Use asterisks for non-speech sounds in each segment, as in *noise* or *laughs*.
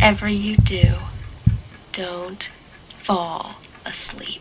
whatever you do, don't fall asleep.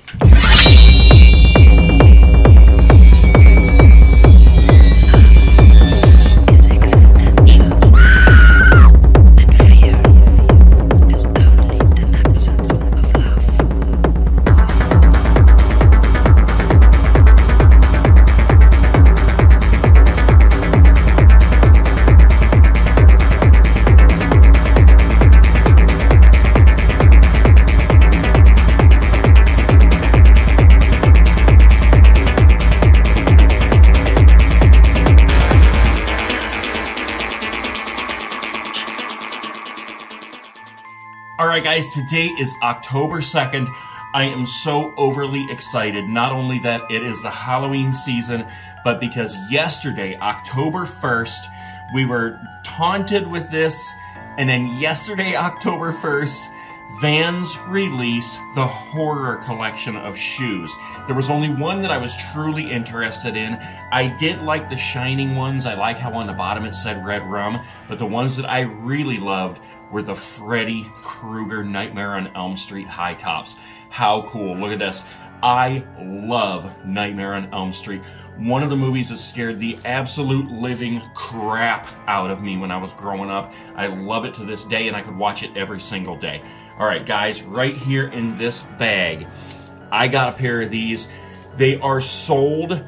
All right, guys, today is October 2nd. I am so overly excited. Not only that it is the Halloween season, but because yesterday, October 1st, we were taunted with this. And then yesterday, *laughs* October 1st, Vans release the horror collection of shoes. There was only one that I was truly interested in. I did like the shining ones. I like how on the bottom it said red rum, but the ones that I really loved were the Freddy Krueger Nightmare on Elm Street high tops. How cool. Look at this. I love Nightmare on Elm Street. One of the movies that scared the absolute living crap out of me when I was growing up. I love it to this day and I could watch it every single day. All right, guys, right here in this bag, I got a pair of these. They are sold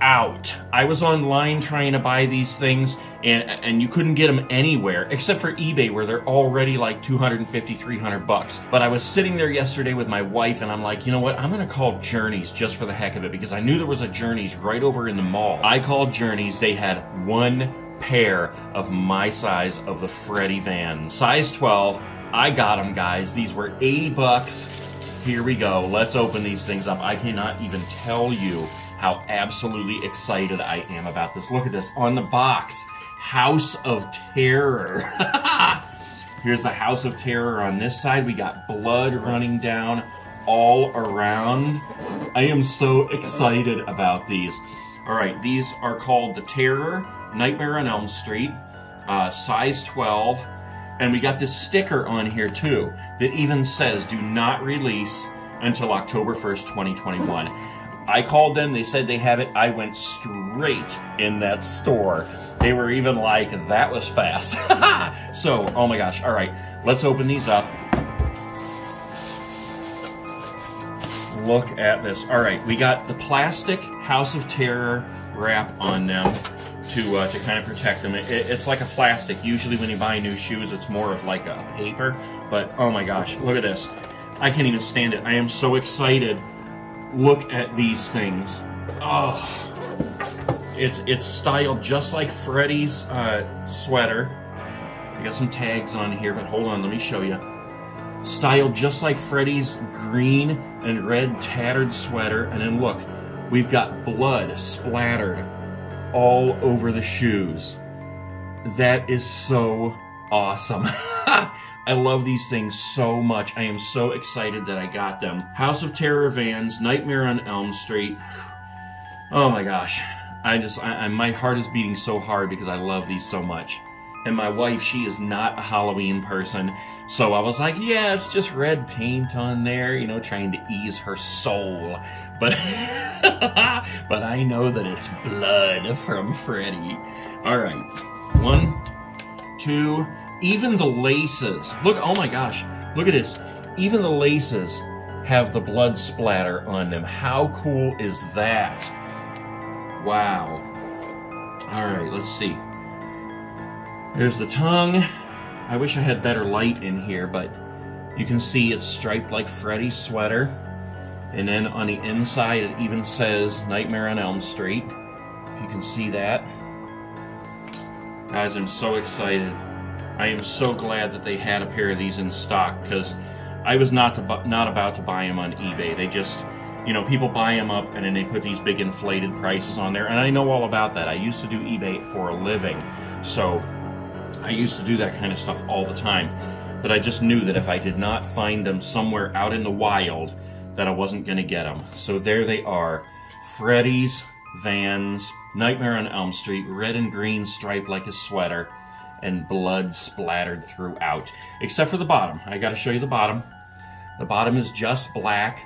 out. I was online trying to buy these things and and you couldn't get them anywhere except for eBay where they're already like 250 300 bucks. But I was sitting there yesterday with my wife and I'm like, "You know what? I'm going to call Journeys just for the heck of it because I knew there was a Journeys right over in the mall." I called Journeys. They had one pair of my size of the Freddy Van. Size 12. I got them, guys. These were 80 bucks. Here we go. Let's open these things up. I cannot even tell you how absolutely excited I am about this. Look at this on the box. House of Terror. *laughs* Here's the House of Terror on this side. We got blood running down all around. I am so excited about these. All right, these are called the Terror Nightmare on Elm Street, uh, size 12. And we got this sticker on here too that even says do not release until October 1st, 2021. I called them, they said they have it. I went straight in that store. They were even like, that was fast. *laughs* so, oh my gosh. All right, let's open these up. Look at this. All right, we got the plastic House of Terror wrap on them to uh, to kind of protect them. It, it's like a plastic. Usually, when you buy new shoes, it's more of like a paper. But oh my gosh, look at this! I can't even stand it. I am so excited. Look at these things. Oh, it's it's styled just like Freddy's uh, sweater. I got some tags on here, but hold on, let me show you. Styled just like Freddy's green and red tattered sweater, and then look, we've got blood splattered all over the shoes. That is so awesome. *laughs* *laughs* I love these things so much. I am so excited that I got them. House of Terror Vans, Nightmare on Elm Street. Oh my gosh. I just, I, I, my heart is beating so hard because I love these so much. And my wife, she is not a Halloween person. So I was like, yeah, it's just red paint on there, you know, trying to ease her soul. But, *laughs* but I know that it's blood from Freddy. All right. One, two, even the laces. Look, oh my gosh, look at this. Even the laces have the blood splatter on them. How cool is that? Wow. All right, let's see. There's the tongue. I wish I had better light in here, but you can see it's striped like Freddy's sweater. And then on the inside, it even says Nightmare on Elm Street. You can see that. Guys, I'm so excited. I am so glad that they had a pair of these in stock because I was not to not about to buy them on eBay. They just, you know, people buy them up and then they put these big inflated prices on there. And I know all about that. I used to do eBay for a living, so I used to do that kind of stuff all the time. But I just knew that if I did not find them somewhere out in the wild, that I wasn't going to get them. So there they are. Freddy's, Vans, Nightmare on Elm Street, red and green striped like his sweater. And blood splattered throughout, except for the bottom. I got to show you the bottom. The bottom is just black,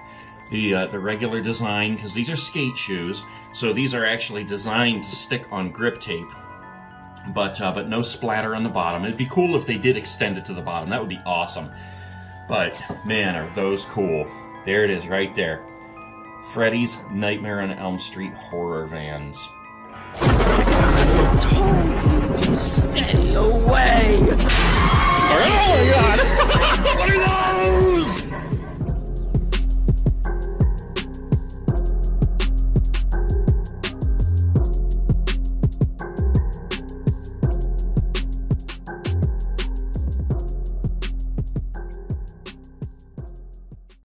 the uh, the regular design, because these are skate shoes, so these are actually designed to stick on grip tape. But uh, but no splatter on the bottom. It'd be cool if they did extend it to the bottom. That would be awesome. But man, are those cool! There it is, right there. Freddy's Nightmare on Elm Street horror vans.